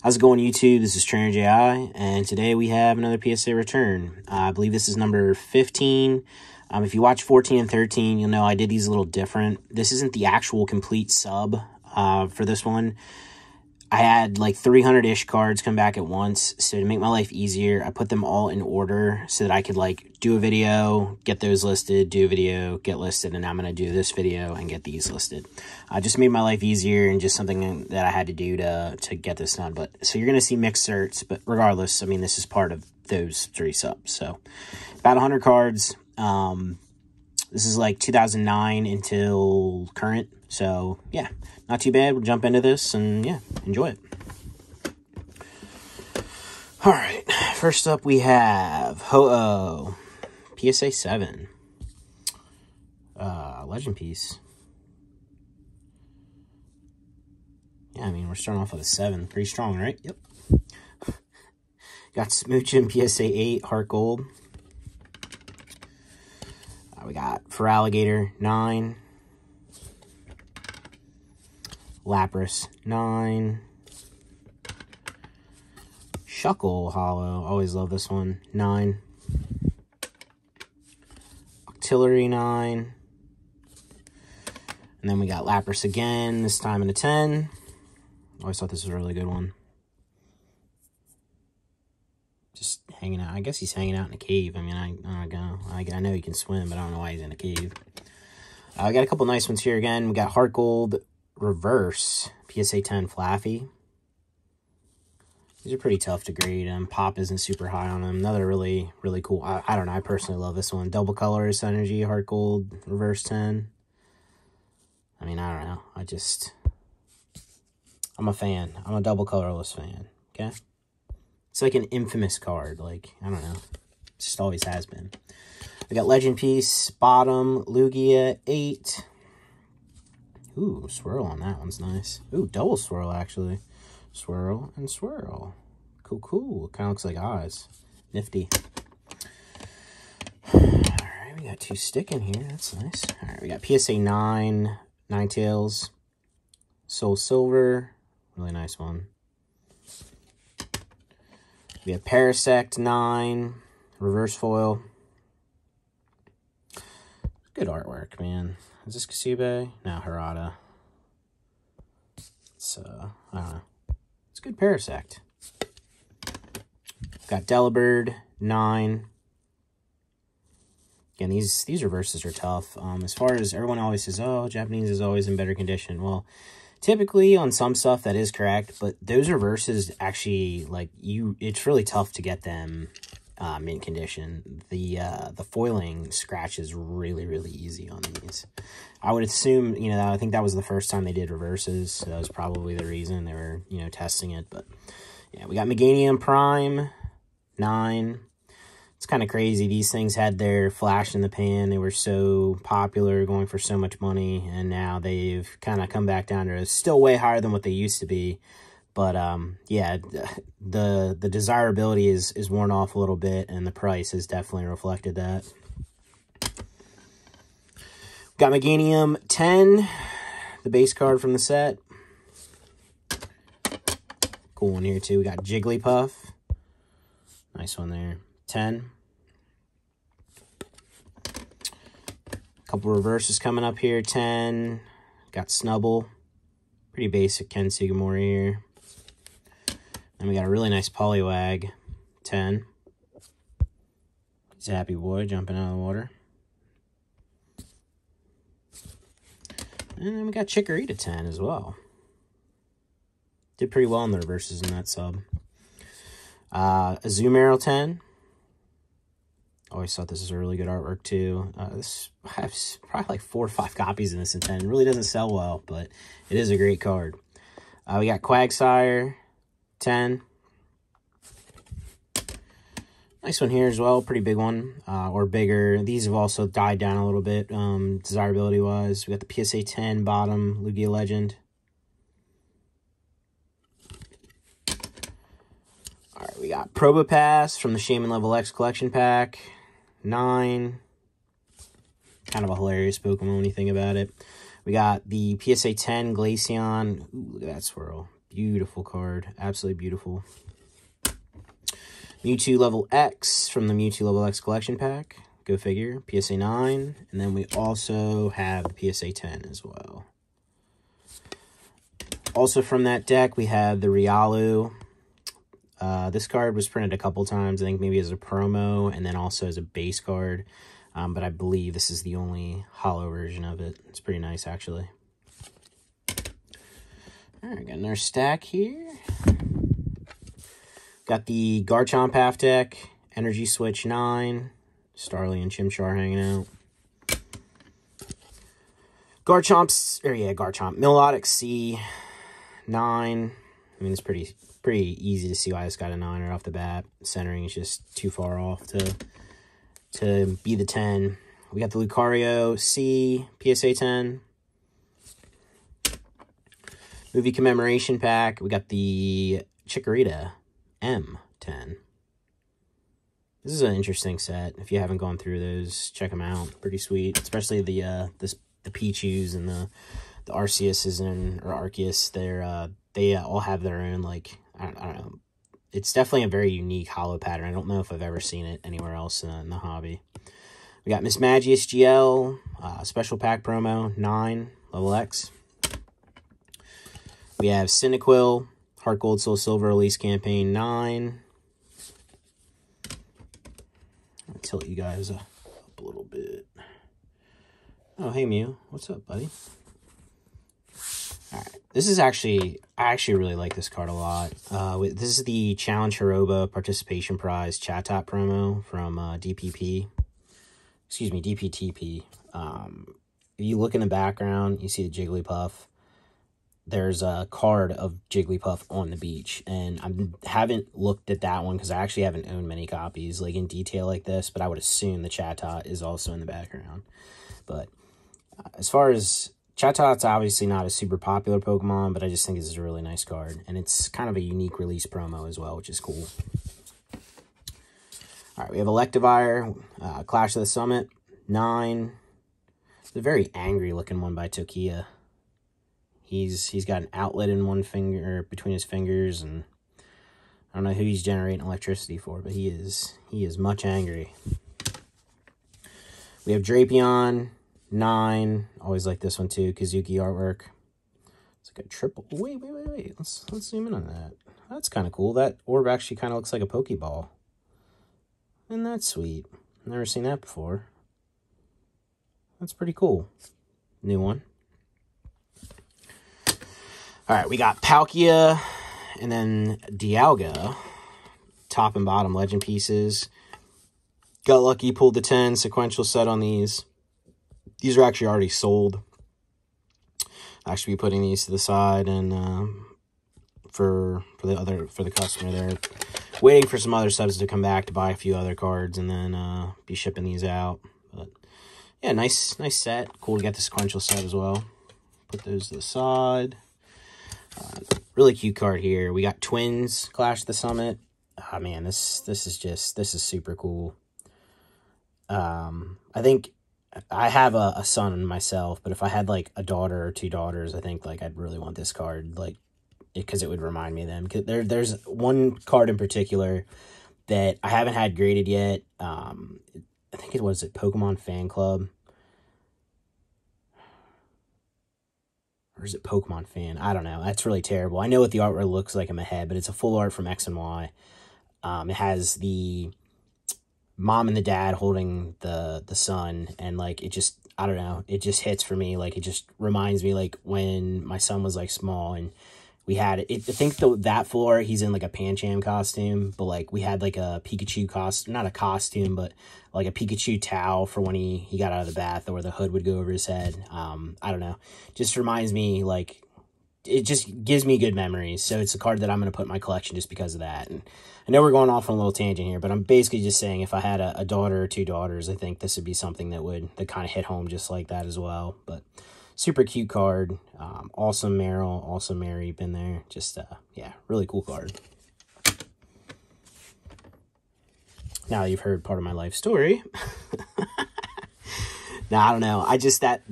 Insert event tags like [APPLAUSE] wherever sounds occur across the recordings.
How's it going, YouTube? This is Trainer JI, and today we have another PSA return. Uh, I believe this is number 15. Um, if you watch 14 and 13, you'll know I did these a little different. This isn't the actual complete sub uh, for this one. I had like 300 ish cards come back at once. So to make my life easier, I put them all in order so that I could like do a video, get those listed, do a video, get listed, and I'm going to do this video and get these listed. I just made my life easier and just something that I had to do to, to get this done. But so you're going to see mixed certs, but regardless, I mean, this is part of those three subs. So about 100 cards. Um, this is like 2009 until current. So, yeah, not too bad. We'll jump into this and, yeah, enjoy it. All right, first up we have Ho-Oh, PSA 7, uh, Legend Piece. Yeah, I mean, we're starting off with a 7. Pretty strong, right? Yep. [LAUGHS] Got Smoochum PSA 8, Heart Gold. Uh, we got Feraligatr 9. Lapras, 9. Shuckle Holo, always love this one, 9. Octillery, 9. And then we got Lapras again, this time in a 10. Always thought this was a really good one. Just hanging out. I guess he's hanging out in a cave. I mean, I, I know. I, I know he can swim, but I don't know why he's in a cave. Uh, I got a couple nice ones here again. We got Heart Gold, reverse PSA 10 Flaaffy. These are pretty tough to grade. Um, pop isn't super high on them. Another really, really cool. I, I don't know. I personally love this one. Double colors, energy, heart gold, reverse 10. I mean, I don't know. I just, I'm a fan. I'm a double colorless fan. Okay. It's like an infamous card. Like, I don't know. It just always has been. We got Legend Piece, bottom, Lugia, 8. Ooh, swirl on that one's nice. Ooh, double swirl, actually. Swirl and swirl. Cool, cool. Kind of looks like eyes. Nifty. Alright, we got two sticking here. That's nice. Alright, we got PSA 9, Ninetales, Soul Silver. Really nice one. We have Parasect 9. Reverse foil. Good artwork, man. Is this Kasebe? No, Harada. It's, uh, I don't know. It's a good Parasect. Got Delibird, 9. Again, these, these reverses are tough. Um, as far as everyone always says, oh, Japanese is always in better condition. Well, typically on some stuff that is correct, but those reverses actually, like, you, it's really tough to get them uh, mint condition. The uh, the foiling scratch is really, really easy on these. I would assume, you know, I think that was the first time they did reverses. So that was probably the reason they were, you know, testing it. But, yeah, we got Meganium Prime, 9. It's kind of crazy. These things had their flash in the pan. They were so popular, going for so much money. And now they've kind of come back down to still way higher than what they used to be. But um, yeah, the the desirability is is worn off a little bit, and the price has definitely reflected that. Got Meganium 10, the base card from the set. Cool one here too. We got Jigglypuff. Nice one there. 10. Couple reverses coming up here. 10. Got Snubbull. Pretty basic Ken Sugimori here. And we got a really nice Poliwag, 10. He's a happy boy jumping out of the water. And then we got Chikorita 10 as well. Did pretty well in the reverses in that sub. Uh, Azumarill 10. Always thought this is a really good artwork too. Uh, this [LAUGHS] I have probably like four or five copies in this in 10. It really doesn't sell well, but it is a great card. Uh, we got Quagsire, 10. Nice one here as well, pretty big one, uh, or bigger. These have also died down a little bit, um, desirability-wise. We got the PSA 10 bottom, Lugia Legend. All right, we got Probopass from the Shaymin Level X collection pack. 9. Kind of a hilarious Pokemon when you think about it. We got the PSA 10 Glaceon. Ooh, look at that swirl. Beautiful card. Absolutely beautiful. Mewtwo Level X from the Mewtwo Level X Collection Pack. Go figure. PSA 9. And then we also have the PSA 10 as well. Also from that deck, we have the Riolu. Uh, this card was printed a couple times, I think maybe as a promo and then also as a base card. Um, but I believe this is the only holo version of it. It's pretty nice, actually. All right, got another stack here. Got the Garchomp half deck, Energy Switch 9, Starly and Chimchar hanging out. Garchomp's, or yeah, Garchomp, Milotic C, 9. I mean, it's pretty pretty easy to see why this got a 9 right off the bat. Centering is just too far off to to be the 10. We got the Lucario C, PSA 10. Movie commemoration pack. We got the Chikorita M10. This is an interesting set. If you haven't gone through those, check them out. Pretty sweet, especially the uh, this the Pichus and the the Arceuses and or Arceus. They're uh, they uh, all have their own like I don't, I don't, know. It's definitely a very unique holo pattern. I don't know if I've ever seen it anywhere else in, in the hobby. We got Mismagius GL uh, special pack promo nine level X. We have Cyndaquil, Heart Gold Soul Silver release campaign 9. I'll tilt you guys up a little bit. Oh, hey Mew. What's up, buddy? Alright. This is actually, I actually really like this card a lot. Uh, this is the Challenge Heroba Participation Prize Chatot promo from uh, DPP. Excuse me, DPTP. Um, if you look in the background, you see the Jigglypuff there's a card of Jigglypuff on the beach, and I haven't looked at that one because I actually haven't owned many copies like in detail like this, but I would assume the Chatot is also in the background. But uh, as far as Chatot's obviously not a super popular Pokemon, but I just think this is a really nice card, and it's kind of a unique release promo as well, which is cool. All right, we have Electivire, uh, Clash of the Summit, 9. It's a very angry looking one by Tokiya. He's he's got an outlet in one finger between his fingers, and I don't know who he's generating electricity for, but he is he is much angry. We have Drapion, nine. Always like this one too. Kazuki artwork. It's like a triple. Wait, wait, wait, wait. Let's let's zoom in on that. That's kind of cool. That orb actually kind of looks like a Pokeball. And that's sweet. Never seen that before. That's pretty cool. New one. All right, we got Palkia and then Dialga, top and bottom legend pieces. Got lucky, pulled the 10 sequential set on these. These are actually already sold. I be putting these to the side and um, for for the other for the customer there. Waiting for some other subs to come back to buy a few other cards and then uh, be shipping these out. But yeah, nice nice set. Cool to get the sequential set as well. Put those to the side. Uh, really cute card here. We got twins Clash the Summit. Oh man, this this is just this is super cool. Um, I think I have a, a son myself, but if I had like a daughter or two daughters, I think like I'd really want this card, like because it, it would remind me of them. Cause there, there's one card in particular that I haven't had graded yet. Um, I think it was at Pokemon Fan Club. Or is it Pokemon fan? I don't know. That's really terrible. I know what the artwork looks like in my head, but it's a full art from X and Y. Um, it has the mom and the dad holding the the son, and like it just I don't know. It just hits for me. Like it just reminds me like when my son was like small and we had it. I think the, that floor he's in like a Pancham costume, but like we had like a Pikachu costume, not a costume, but like a Pikachu towel for when he he got out of the bath, or the hood would go over his head. Um, I don't know. Just reminds me like it just gives me good memories. So it's a card that I'm going to put in my collection just because of that. And I know we're going off on a little tangent here, but I'm basically just saying if I had a, a daughter or two daughters, I think this would be something that would that kind of hit home just like that as well. But super cute card. Um, awesome Marill, awesome Mary been there. Just, uh, yeah, really cool card. Now you've heard part of my life story. [LAUGHS] now, I don't know. I just, that,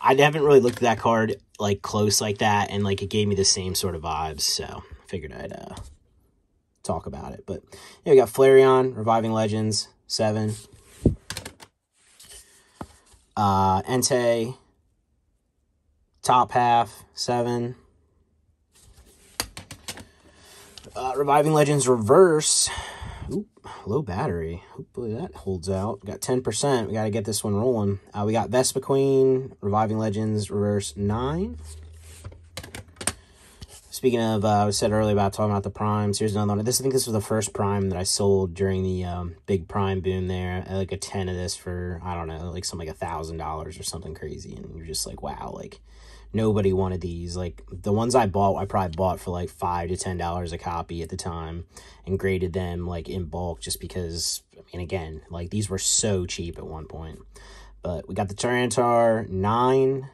I haven't really looked at that card like close like that, and like it gave me the same sort of vibes. So figured I'd uh, talk about it. But yeah, we got Flareon, Reviving Legends, seven. Uh, Entei, top half, seven. Uh, Reviving Legends Reverse, Oop, low battery. Hopefully that holds out. Got 10%. We got to get this one rolling. Uh, we got Vespiquen, Reviving Legends Reverse 9. Speaking of, uh, I said earlier about talking about the primes. Here's another one. This I think this was the first prime that I sold during the um, big prime boom. There, I like a ten of this for I don't know, like something like a thousand dollars or something crazy, and you're just like, wow, like nobody wanted these. Like the ones I bought, I probably bought for like five to ten dollars a copy at the time, and graded them like in bulk just because. I mean, again, like these were so cheap at one point. But we got the Tyranitar nine,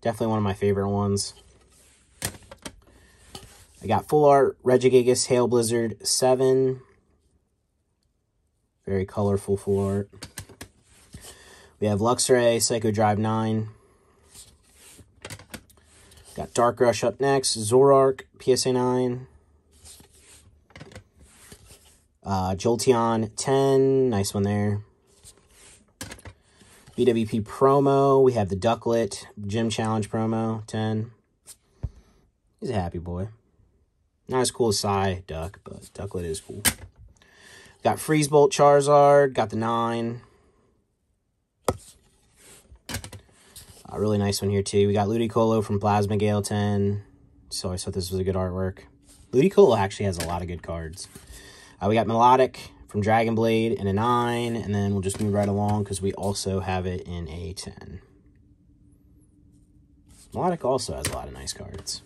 definitely one of my favorite ones. I got Full Art Regigigas Hail Blizzard 7. Very colorful Full Art. We have Luxray Psycho Drive 9. Got Dark Rush up next. Zoroark PSA 9. Uh, Jolteon 10. Nice one there. BWP promo. We have the Ducklett Gym Challenge promo 10. He's a happy boy. Not as cool as Psyduck, but Ducklett is cool. Got Freeze Bolt Charizard, got the 9. A really nice one here, too. We got Ludicolo from Plasma Gale 10. So I thought this was a good artwork. Ludicolo actually has a lot of good cards. Uh, we got Milotic from Dragon Blade in a 9. And then we'll just move right along because we also have it in a 10. Milotic also has a lot of nice cards.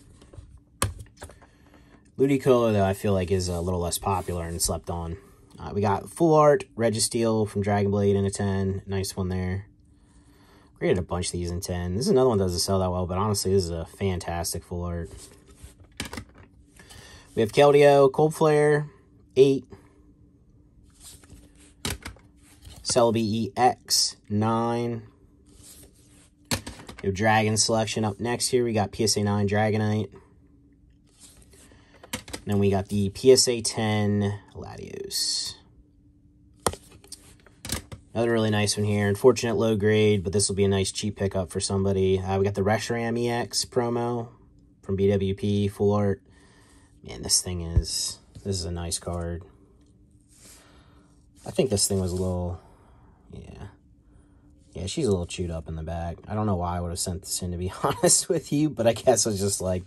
Ludicolo, though, I feel like is a little less popular and slept on. Uh, we got Full Art, Registeel from Dragon Blade in a 10. Nice one there. Graded a bunch of these in 10. This is another one that doesn't sell that well, but honestly, this is a fantastic Full Art. We have Keldeo, Cold Flare, 8. Celebi EX, 9. We have Dragon Selection up next here. We got PSA 9 Dragonite. Then we got the PSA 10 Latios. Another really nice one here. Unfortunate low grade, but this will be a nice cheap pickup for somebody. Uh, we got the Reshiram EX promo from BWP, full art. Man, this thing is, this is a nice card. I think this thing was a little, yeah. Yeah, she's a little chewed up in the back. I don't know why I would have sent this in, to be [LAUGHS] honest with you, but I guess I was just like,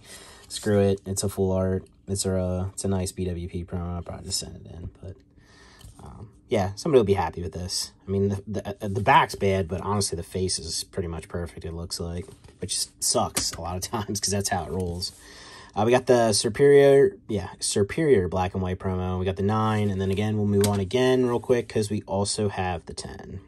screw it. It's a full art. It's a it's a nice BWP promo. I'll probably just send it in, but um, yeah, somebody will be happy with this. I mean, the, the uh, the back's bad, but honestly, the face is pretty much perfect. It looks like, which sucks a lot of [LAUGHS] times because that's how it rolls. Uh, we got the Serperior, yeah, Serperior black and white promo. We got the nine, and then again, we'll move on again real quick because we also have the ten.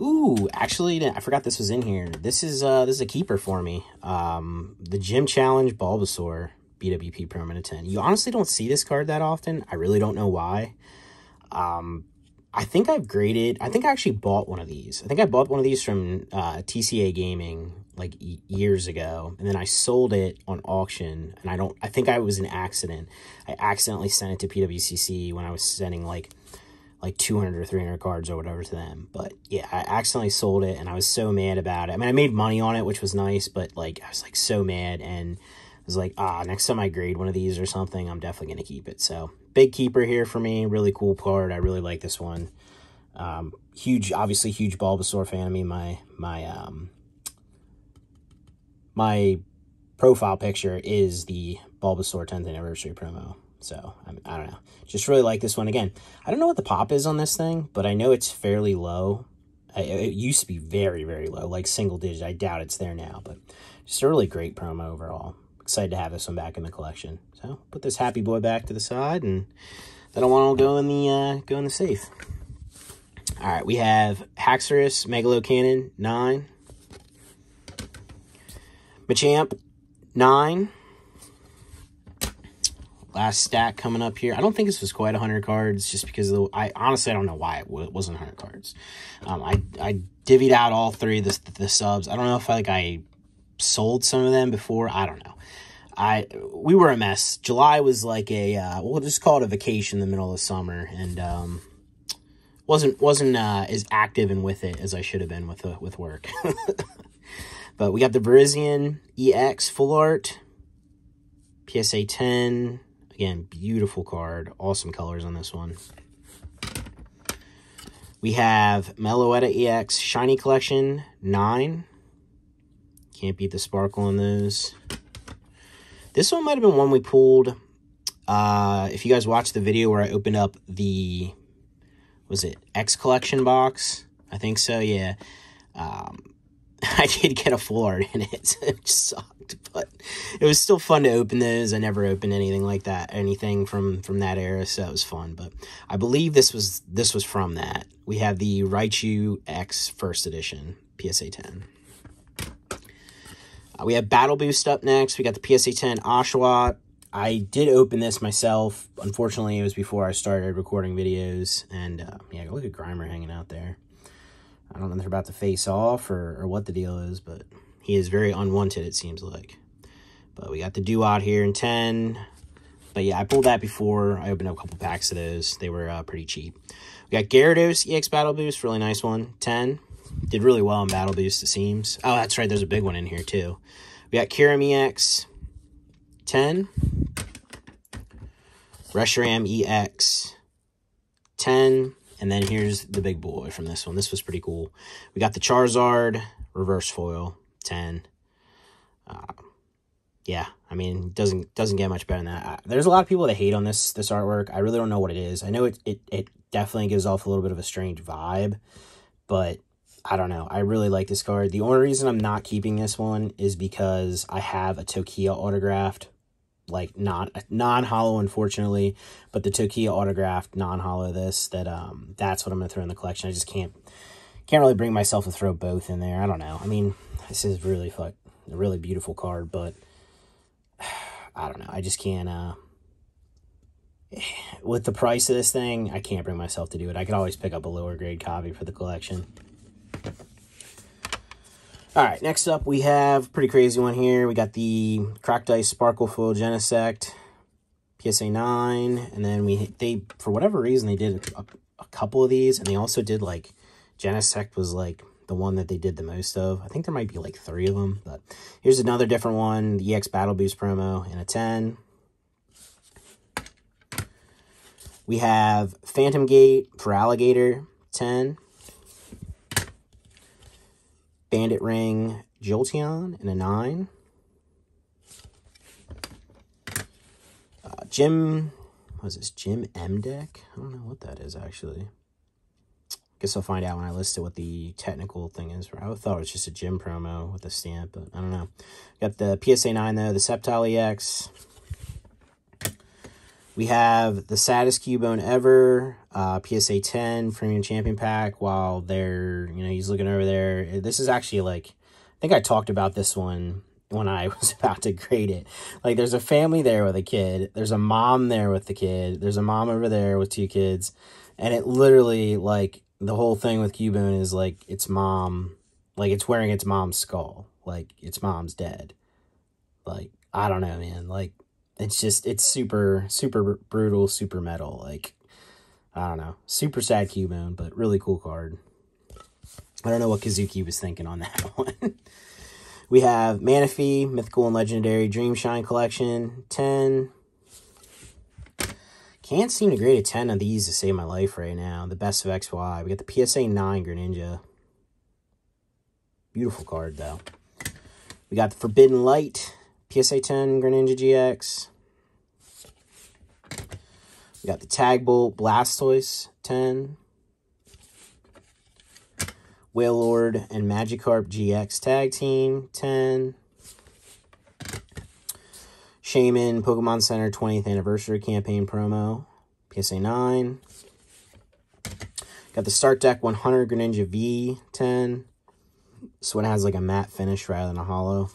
Ooh, actually, I forgot this was in here. This is uh, this is a keeper for me. Um, the Gym Challenge Bulbasaur BWP Permanent 10. You honestly don't see this card that often. I really don't know why. Um, I think I've graded, I think I actually bought one of these. I think I bought one of these from uh, TCA Gaming like years ago. And then I sold it on auction. And I don't, I think I was an accident. I accidentally sent it to PWCC when I was sending like like 200 or 300 cards or whatever to them. But yeah, I accidentally sold it and I was so mad about it. I mean, I made money on it, which was nice, but like I was like so mad and was like, ah, next time I grade one of these or something, I'm definitely going to keep it. So big keeper here for me. Really cool card. I really like this one. Um, huge, obviously huge Bulbasaur fan of me. My, my, um, my profile picture is the Bulbasaur 10th anniversary promo. So, I, I don't know. Just really like this one. Again, I don't know what the pop is on this thing, but I know it's fairly low. It used to be very, very low, like single digit. I doubt it's there now, but just a really great promo overall. Excited to have this one back in the collection. So, put this happy boy back to the side, and I want to go in the uh, go in the safe. All right, we have Haxorus Megalo Cannon 9. Machamp 9. last stack coming up here. I don't think this was quite 100 cards just because the, I honestly I don't know why it, wasn't 100 cards. Um, I, I divvied out all three of the, the subs. I don't know if I, like I sold some of them before. I don't know. I we were a mess. July was like a uh, we'll just call it a vacation in the middle of summer, and um, wasn't wasn't uh, as active and with it as I should have been with uh, with work. [LAUGHS] but we got the Virizion EX full art, PSA 10. Again, beautiful card. Awesome colors on this one. We have Meloetta EX Shiny Collection 9. Can't beat the sparkle on those. This one might have been one we pulled. Uh, if you guys watched the video where I opened up the, was it X Collection box? I think so, yeah. Um, [LAUGHS] I did get a full art in it. [LAUGHS] it sucked, but it was still fun to open those. I never opened anything like that, anything from from that era, so it was fun. But I believe this was this was from that. We have the Raichu X First Edition PSA 10. Uh, we have Battle Boost up next. We got the PSA 10 Oshawott. I did open this myself. Unfortunately, it was before I started recording videos. And uh, yeah, look at Grimer hanging out there. I don't know if they're about to face off or, or what the deal is, but he is very unwanted, it seems like. But we got the Dewott here in 10. But yeah, I pulled that before. I opened up a couple packs of those. They were uh, pretty cheap. We got Gyarados EX Battle Boost, really nice one, 10. Did really well in Battle Boost, it seems. Oh, that's right, there's a big one in here, too. We got Kyurem EX, 10. Reshiram EX, 10. And then here's the big boy from this one. This was pretty cool. We got the Charizard reverse foil, 10. Uh, yeah, I mean, doesn't doesn't get much better than that. There's a lot of people that hate on this this artwork. I really don't know what it is. I know it it it definitely gives off a little bit of a strange vibe, but I don't know. I really like this card. The only reason I'm not keeping this one is because I have a Tokiya autographed like not non-holo unfortunately but the Tokiya autographed non-holo this that um that's what I'm gonna throw in the collection. I just can't can't really bring myself to throw both in there. I don't know. I mean this is really fuck a really beautiful card but [SIGHS] I don't know. I just can't uh [SIGHS] with the price of this thing I can't bring myself to do it. I could always pick up a lower grade copy for the collection all right, next up we have pretty crazy one here. We got the Cracked Ice Sparkle Foil Genesect, PSA 9, and then we they for whatever reason they did a, a couple of these, and they also did like Genesect was like the one that they did the most of. I think there might be like three of them, but here's another different one, the EX Battle Boost promo in a 10. We have Phantom Gate Feraligatr 10. Bandit Ring Jolteon and a 9. Uh, Jim, was this Jim M deck? I don't know what that is actually. I Guess I'll find out when I list it what the technical thing is. I thought it was just a gym promo with a stamp, but I don't know. Got the PSA 9 though, the Sceptile EX. We have the saddest Cubone ever, uh, PSA 10 Premium Champion Pack. While they're, you know, he's looking over there. This is actually like, I think I talked about this one when I [LAUGHS] was about to grade it. Like, there's a family there with a kid. There's a mom there with the kid. There's a mom over there with two kids. And it literally, like, the whole thing with Cubone is like, its mom, like, it's wearing its mom's skull. Like, its mom's dead. Like, I don't know, man. Like, it's just it's super super brutal, super metal. Like I don't know, super sad Cubone, but really cool card. I don't know what Kazuki was thinking on [LAUGHS] that one. we have Manaphy, Mythical and Legendary Dream Shine Collection, 10. Can't seem to grade a 10 of these to save my life right now. The best of XY. We got the PSA 9 Greninja. Beautiful card, though. We got the Forbidden Light, PSA 10 Greninja GX. We got the Tag Bolt Blastoise 10. Wailord and Magikarp GX Tag Team 10. Shaymin Pokemon Center 20th Anniversary Campaign Promo PSA 9. Got the Start Deck 100 Greninja V 10. This one has like a matte finish rather than a holo.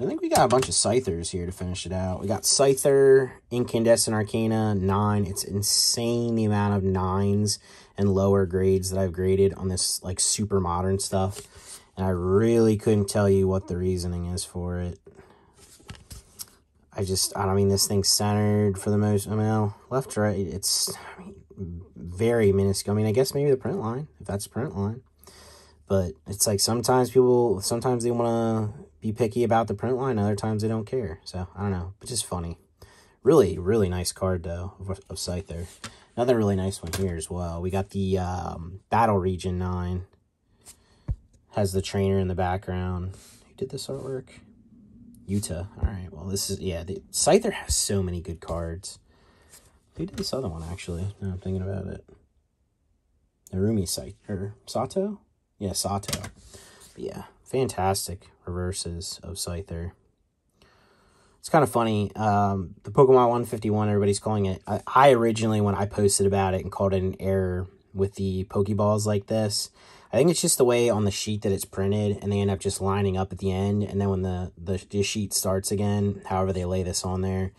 I think we got a bunch of Scythers here to finish it out. We got Scyther, Incandescent Arcana, 9. It's insane the amount of 9s and lower grades that I've graded on this like super modern stuff. And I really couldn't tell you what the reasoning is for it. I just, I don't mean this thing's centered for the most, I mean, left, right, it's I mean, very minuscule. I mean, I guess maybe the print line, if that's print line. But it's like sometimes people, sometimes they want to be picky about the print line. Other times they don't care. So, I don't know. But just funny. Really, really nice card, though, of, of Scyther. Another really nice one here as well. We got the um, Battle Region 9. Has the trainer in the background. Who did this artwork? Utah. All right. Well, this is, yeah. The, Scyther has so many good cards. Who did this other one, actually? Now I'm thinking about it. Narumi Scyther. Sato? Yeah, Sato. Yeah, fantastic reverses of Scyther. It's kind of funny. Um, the Pokemon 151, everybody's calling it. I, I, originally, when I posted about it and called it an error with the Pokeballs like this, I think it's just the way on the sheet that it's printed, and they end up just lining up at the end. And then when the, the, the sheet starts again, however they lay this on there,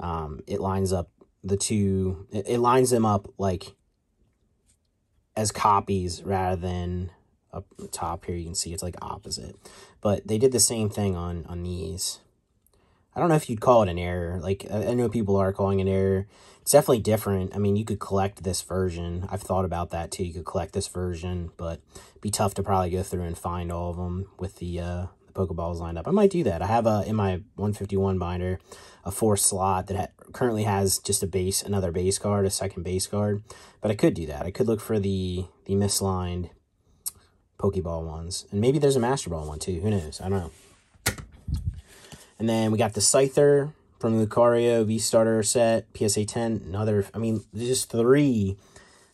um, it lines up the two, it, it lines them up like as copies rather than up top here you can see it's like opposite. But they did the same thing on on these i don't know if you'd call it an error. Like i know people are calling it an error. It's definitely different. I mean you could collect this version. I've thought about that too. You could collect this version but be tough to probably go through and find all of them with the uh the pokeballs lined up. I might do that. I have a in my 151 binder a four slot that ha currently has just a base another base card a second base card. But i could do that. I could look for the the mislined Pokeball ones. And maybe there's a Master Ball one too. Who knows? I don't know. And then we got the Scyther from Lucario V-Starter set, PSA 10. Another, I mean, just three,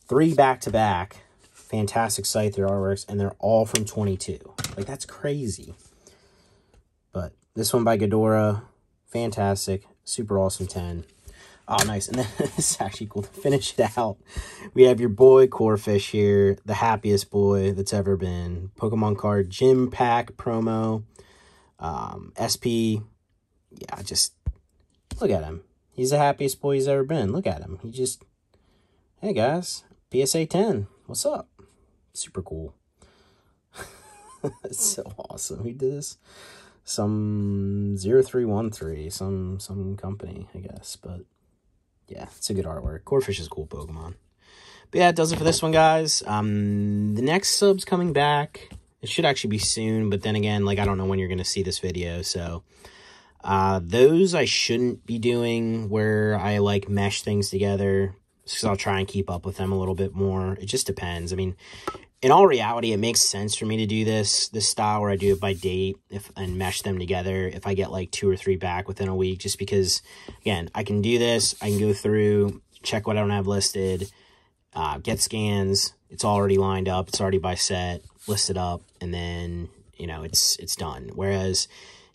three back-to-back -back fantastic Scyther artworks, and they're all from 22. Like, that's crazy. But this one by Ghidorah, fantastic, super awesome 10. Oh, nice. And then [LAUGHS] this is actually cool to finish it out. We have your boy Corphish here, the happiest boy that's ever been. Pokemon card gym pack promo. Um, SP. Yeah, just look at him. He's the happiest boy he's ever been. Look at him. He just, hey guys, PSA 10. What's up? Super cool. it's [LAUGHS] so awesome. Who did this? Some 0313, some some company, I guess, but yeah, it's a good artwork. Corphish is a cool Pokemon. But yeah, it does it for this one, guys. Um, the next sub's coming back. It should actually be soon, but then again, like, I don't know when you're going to see this video, so... Uh, those I shouldn't be doing where I, like, mesh things together, because I'll try and keep up with them a little bit more. It just depends. I mean, in all reality, it makes sense for me to do this this style where I do it by date if and mesh them together if I get like two or three back within a week, just because, again, I can do this. I can go through, check what I don't have listed, uh, get scans. It's already lined up. It's already by set, listed up, and then, you know, it's it's done. Whereas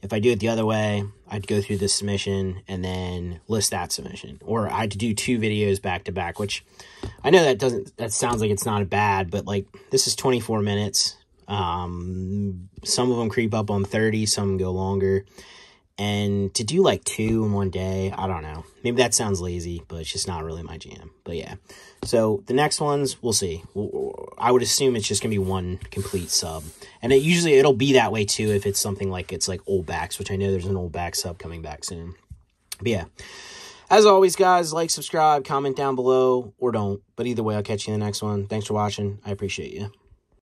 if I do it the other way, I'd go through this submission and then list that submission. Or I'd do two videos back to back, which I know that doesn't, that sounds like it's not bad, but like this is 24 minutes. Um, some of them creep up on 30, some go longer. And to do like two in one day, I don't know. Maybe that sounds lazy, but it's just not really my jam. But yeah. So the next ones, we'll see. I would assume it's just going to be one complete sub. And it usually it'll be that way too if it's something like it's like old backs, which I know there's an old back sub coming back soon. But yeah. As always, guys, like, subscribe, comment down below, or don't. But either way, I'll catch you in the next one. Thanks for watching. I appreciate you.